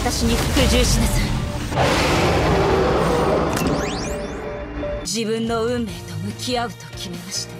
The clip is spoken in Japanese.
私に服従しなさい。自分の運命と向き合うと決めました。